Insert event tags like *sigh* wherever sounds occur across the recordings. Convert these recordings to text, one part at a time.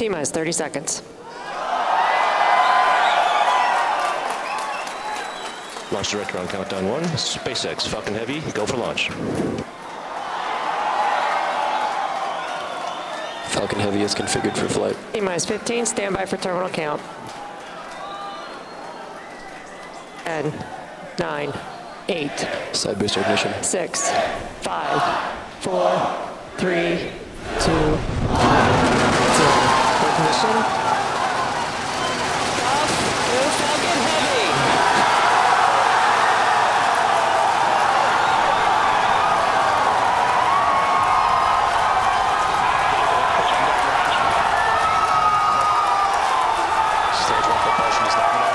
T minus 30 seconds. Launch director on countdown one. SpaceX Falcon Heavy, go for launch. Falcon Heavy is configured for flight. T minus 15, stand by for terminal count. 10, 9, 8, Side booster ignition. 6, 5, 4, 3, 2, 1, 0. Ignition. Off. Go Falcon Heavy. Stage one propulsion is nominal.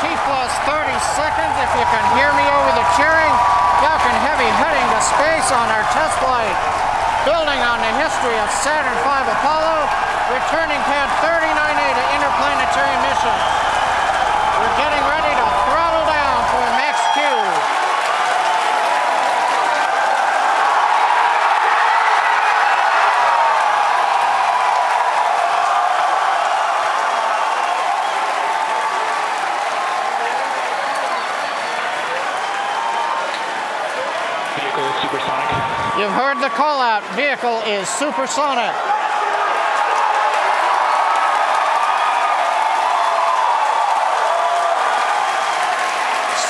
T plus 30 seconds if you can hear me over the cheering. Falcon Heavy heading to space on our test flight. Building on the history of Saturn V Apollo, returning pad 39A to interplanetary missions. We're getting ready to throttle down for max Q. Vehicle supersonic. You've heard the call out. Vehicle is supersonic.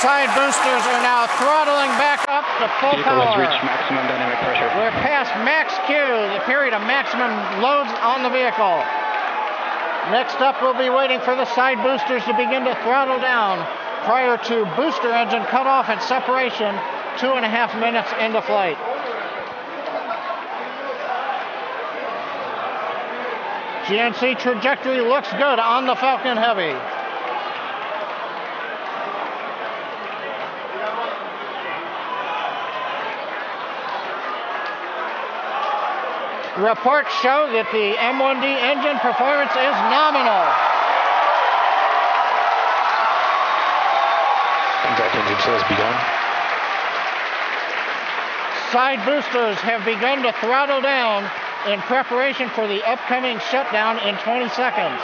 Side boosters are now throttling back up to full Vehicle has reached maximum dynamic pressure. We're past max Q, the period of maximum loads on the vehicle. Next up, we'll be waiting for the side boosters to begin to throttle down prior to booster engine cutoff and separation two and a half minutes into flight. GNC trajectory looks good on the Falcon Heavy. Reports show that the M1D engine performance is nominal. Contact engine says begun. Side boosters have begun to throttle down in preparation for the upcoming shutdown in 20 seconds.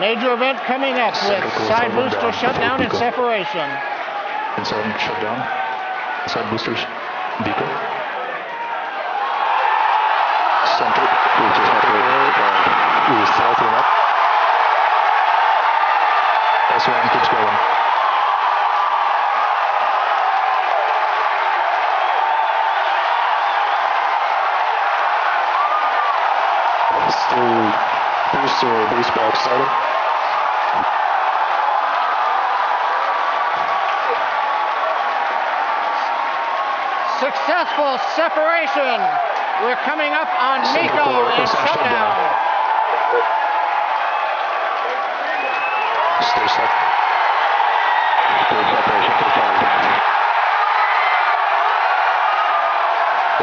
Major event coming up with side booster down shutdown and separation. Inside shutdown. Side boosters. Beacon. S1 keeps going. Still booster base box started. Successful separation. We're coming up on MECO and shutdown. Stay set. Good separation confirmed.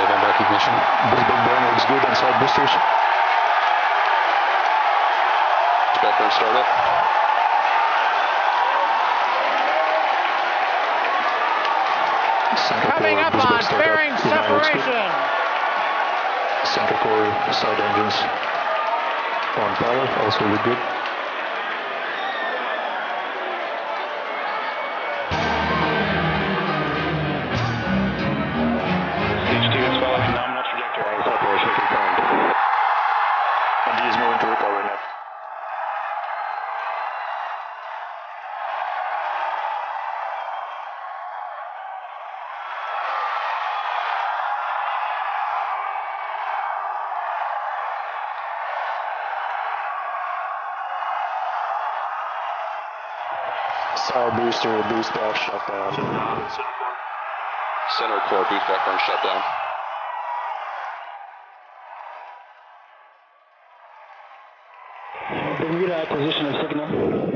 Event recognition. This big burn looks good on side boosters. Back burn started. Center Coming core, up on good. separation. Center core side engines on power also look good. Side booster, boost back, shutdown. Center core boost back burn shutdown. Bermuda acquisition of signal.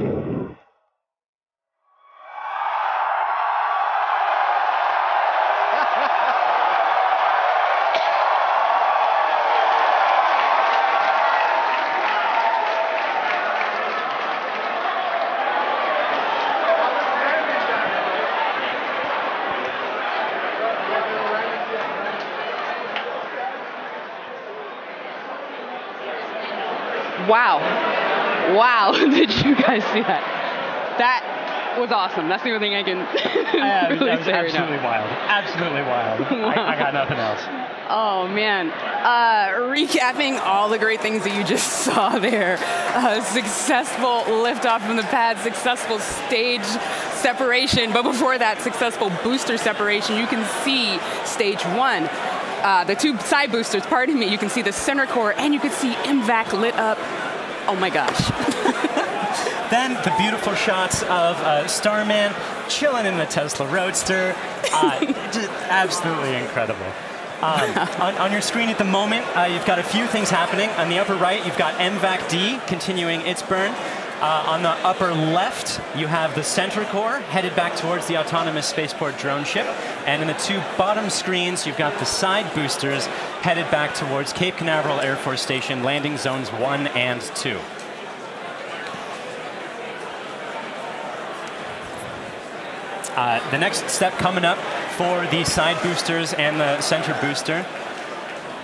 Wow. Wow. *laughs* Did you guys see that? That was awesome. That's the only thing I can *laughs* Yeah, really that was say right now. absolutely wild. Absolutely wild. I, I *laughs* got nothing else. Oh man. Uh, recapping all the great things that you just saw there. Uh, successful liftoff from the pad, successful stage separation, but before that, successful booster separation. You can see stage one. Uh, the two side boosters, pardon me, you can see the center core and you can see MVAC lit up. Oh my gosh. *laughs* Then the beautiful shots of uh, Starman chilling in the Tesla Roadster. Uh, *laughs* just absolutely incredible. Um, *laughs* on, on your screen at the moment, uh, you've got a few things happening. On the upper right, you've got MVAC D continuing its burn. Uh, on the upper left, you have the center core headed back towards the autonomous spaceport drone ship. And in the two bottom screens, you've got the side boosters headed back towards Cape Canaveral Air Force Station, landing zones one and two. Uh, the next step coming up for the side boosters and the center booster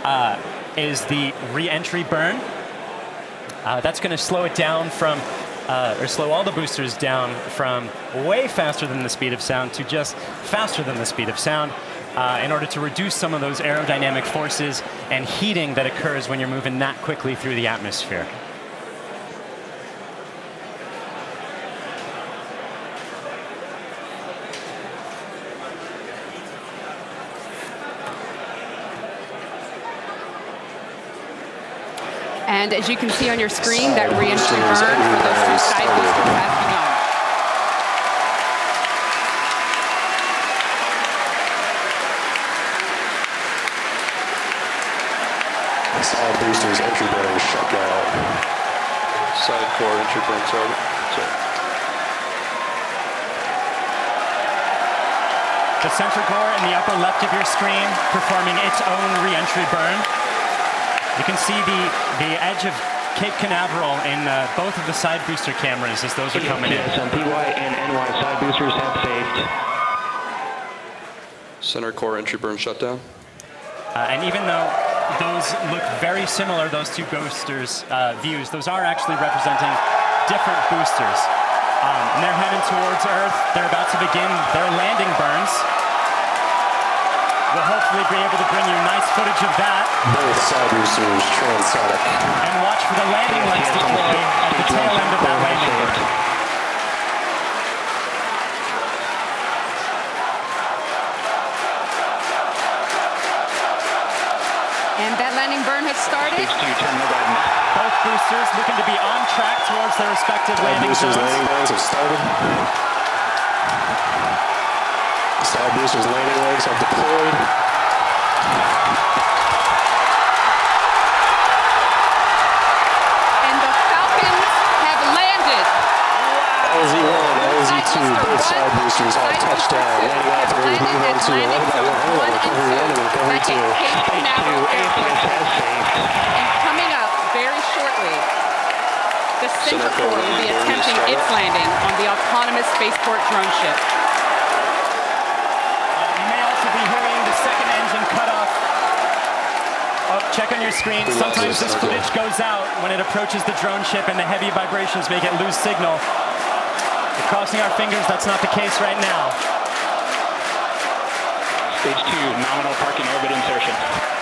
uh, is the re-entry burn. Uh, that's going to slow it down from, uh, or slow all the boosters down from way faster than the speed of sound to just faster than the speed of sound. Uh, in order to reduce some of those aerodynamic forces and heating that occurs when you're moving that quickly through the atmosphere. And as you can see on your screen, that re-entry burn for those two side boosters has begun. Side boosters entry burn shut down. Side core entry burn started. So, The center core in the upper left of your screen performing its own re-entry burn. You can see the, the edge of Cape Canaveral in uh, both of the side booster cameras as those are coming in. Yes, um, PY and NY side boosters have saved. center core entry burn shutdown. Uh, and even though those look very similar, those two boosters uh, views, those are actually representing different boosters. Um, and they're heading towards Earth. They're about to begin their landing burns. We'll hopefully be able to bring you nice footage of that Both side boosters transonic. and watch for the landing legs deploy at the tail end of that landing burn. And that landing burn has started. Stage two, terminal guidance. Both boosters looking to be on track towards their respective Side landing boosters zones. landing burns have started. Side boosters landing legs have deployed. And the Falcons have landed. LZ1, LZ2, both side boosters have touchdown. Landing operators move on to 11 by 1 recovery 1 and recovery 2. Stage two, AFS has saved. And coming up very shortly, the Center Core will be attempting its landing on the autonomous spaceport drone ship. You may also be hearing the second engine cut off. Screen. Sometimes this footage goes out when it approaches the drone ship and the heavy vibrations make it lose signal. We're crossing our fingers that's not the case right now. Stage two, nominal parking orbit insertion.